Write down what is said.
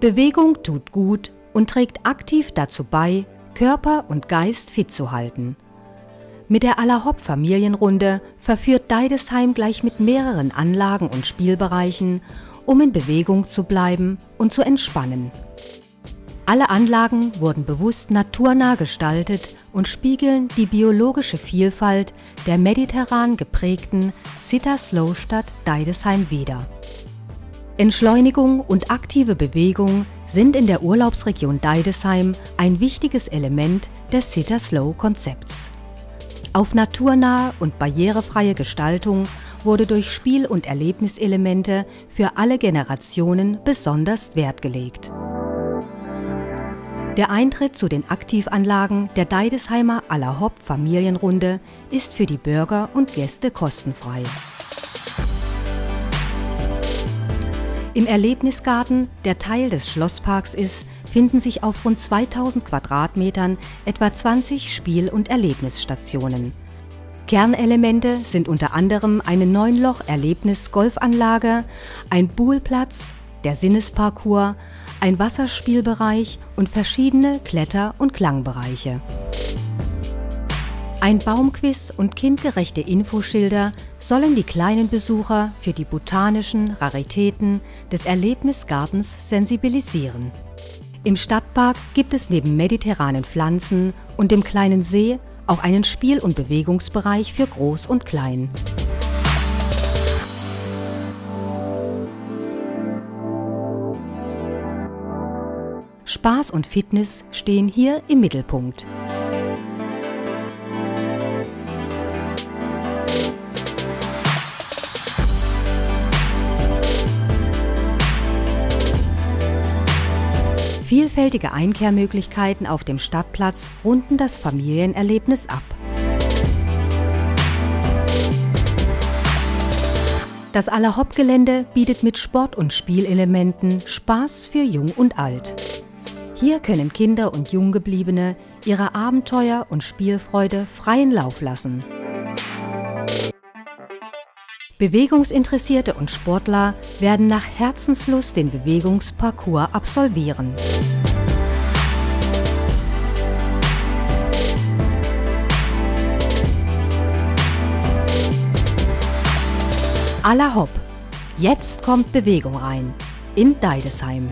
Bewegung tut gut und trägt aktiv dazu bei, Körper und Geist fit zu halten. Mit der Allerhopp Familienrunde verführt Deidesheim gleich mit mehreren Anlagen und Spielbereichen, um in Bewegung zu bleiben und zu entspannen. Alle Anlagen wurden bewusst naturnah gestaltet und spiegeln die biologische Vielfalt der mediterran geprägten Sitter-Slow-Stadt Deidesheim wider. Entschleunigung und aktive Bewegung sind in der Urlaubsregion Deidesheim ein wichtiges Element des Sitter-Slow-Konzepts. Auf naturnahe und barrierefreie Gestaltung wurde durch Spiel- und Erlebniselemente für alle Generationen besonders Wert gelegt. Der Eintritt zu den Aktivanlagen der Deidesheimer Allerhopp Familienrunde ist für die Bürger und Gäste kostenfrei. Im Erlebnisgarten, der Teil des Schlossparks ist, finden sich auf rund 2000 Quadratmetern etwa 20 Spiel- und Erlebnisstationen. Kernelemente sind unter anderem eine Neunloch-Erlebnis-Golfanlage, ein Buhlplatz, der Sinnesparcours, ein Wasserspielbereich und verschiedene Kletter- und Klangbereiche. Ein Baumquiz und kindgerechte Infoschilder sollen die kleinen Besucher für die botanischen Raritäten des Erlebnisgartens sensibilisieren. Im Stadtpark gibt es neben mediterranen Pflanzen und dem kleinen See auch einen Spiel- und Bewegungsbereich für Groß und Klein. Spaß und Fitness stehen hier im Mittelpunkt. Vielfältige Einkehrmöglichkeiten auf dem Stadtplatz runden das Familienerlebnis ab. Das Allerhopp-Gelände bietet mit Sport- und Spielelementen Spaß für Jung und Alt. Hier können Kinder und Junggebliebene ihre Abenteuer und Spielfreude freien Lauf lassen. Bewegungsinteressierte und Sportler werden nach Herzenslust den Bewegungsparcours absolvieren. Aller Hopp! Jetzt kommt Bewegung rein in Deidesheim.